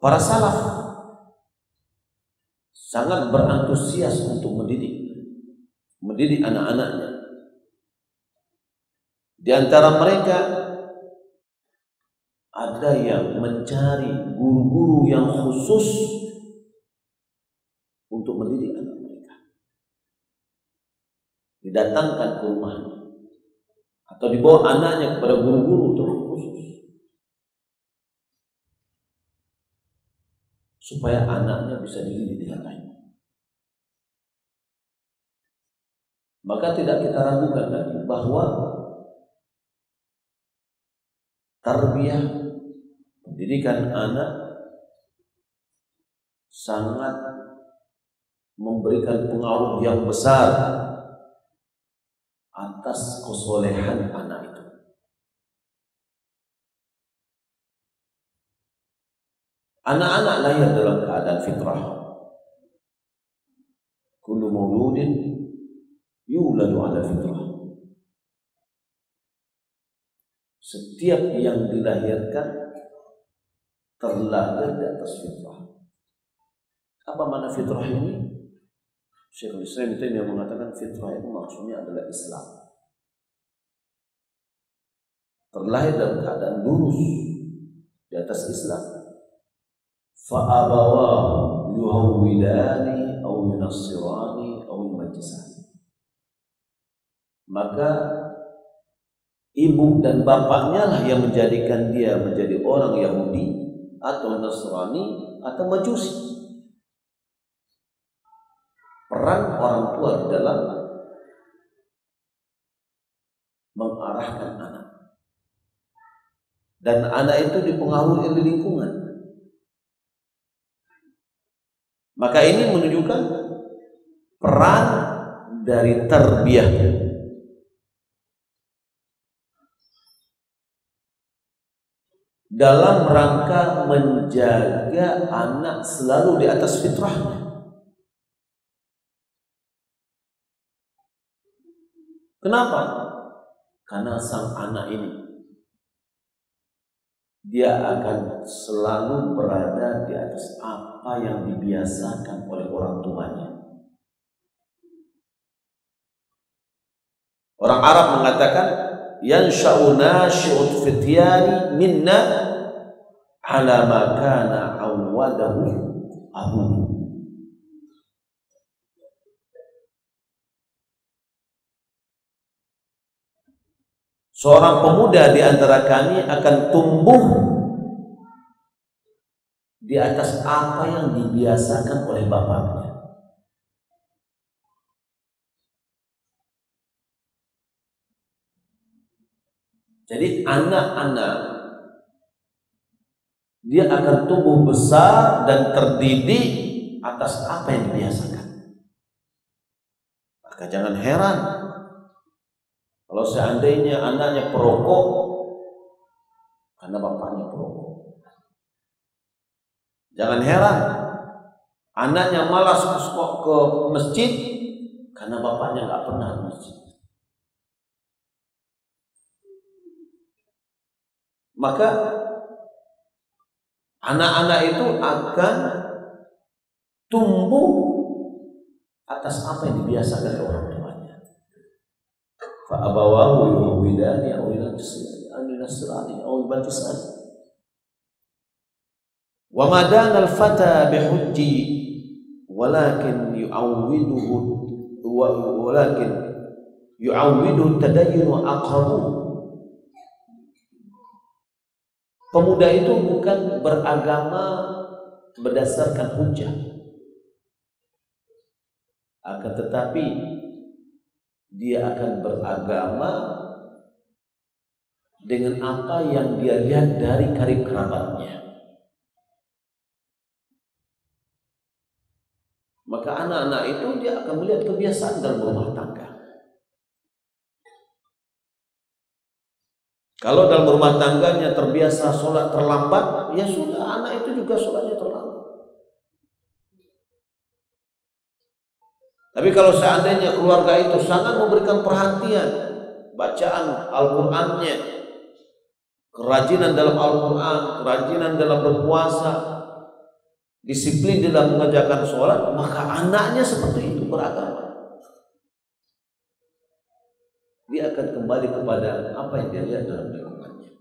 Para salaf sangat berantusias untuk mendidik mendidik anak-anaknya. Di antara mereka ada yang mencari guru-guru yang khusus untuk mendidik anak mereka. Didatangkan ke rumahnya atau dibawa anaknya kepada guru-guru khusus supaya anaknya bisa dididik dengan baik. Maka tidak kita ragukan lagi bahwa tarbiyah pendidikan anak sangat memberikan pengaruh yang besar atas kesolehan anak itu. Anak-anak lahir dalam keadaan fitrah. Kullu mauludin yuladu ala fitrah. Setiap yang dilahirkan terlahir di atas fitrah. Apa mana fitrah ini? Syekhul Islam itu yang mengatakan fitrah itu maksudnya adalah Islam. Terlahir dalam keadaan lurus di atas Islam فأبواه يهوداني أو ينصراني أو يمجساني maka ibu dan bapaknya lah yang menjadikan dia menjadi orang Yahudi atau Nasrani atau Majusi. Peran orang tua dalam mengarahkan anak. Dan anak itu dipengaruhi oleh lingkungan. Maka ini menunjukkan peran dari terbiah dalam rangka menjaga anak selalu di atas fitrahnya. Kenapa? Karena sang anak ini dia akan selalu berada di atas apa yang dibiasakan oleh orang tuanya. Orang Arab mengatakan yansha'u nashi'ut fityani minna ala ma kana awwadahu abuhu. Seorang pemuda di antara kami akan tumbuh di atas apa yang dibiasakan oleh bapaknya. Jadi anak-anak dia akan tumbuh besar dan terdidik atas apa yang dibiasakan. Maka jangan heran kalau seandainya anaknya perokok, karena bapaknya perokok. Jangan heran, anaknya malas ke masjid, karena bapaknya nggak pernah ke masjid. Maka anak-anak itu akan tumbuh atas apa yang dibiasakan oleh orang aw yunasirani aw yubatisani wa madana al-fata bihujji walakin yu'awwiduhu walakin yu'awwidu tadayyun aqrabu Pemuda itu bukan beragama berdasarkan hujah. Akan tetapi dia akan beragama dengan apa yang dia lihat dari karib kerabatnya. Maka anak-anak itu dia akan melihat kebiasaan dalam rumah tangga. Kalau dalam rumah tangganya terbiasa sholat terlambat, ya sudah anak itu juga sholatnya terlambat. Tapi kalau seandainya keluarga itu sangat memberikan perhatian bacaan Al-Qur'annya, kerajinan dalam Al-Qur'an, kerajinan dalam berpuasa, disiplin dalam mengerjakan sholat, maka anaknya seperti itu beragama. Dia akan kembali kepada apa yang dia lihat dalam lingkungannya.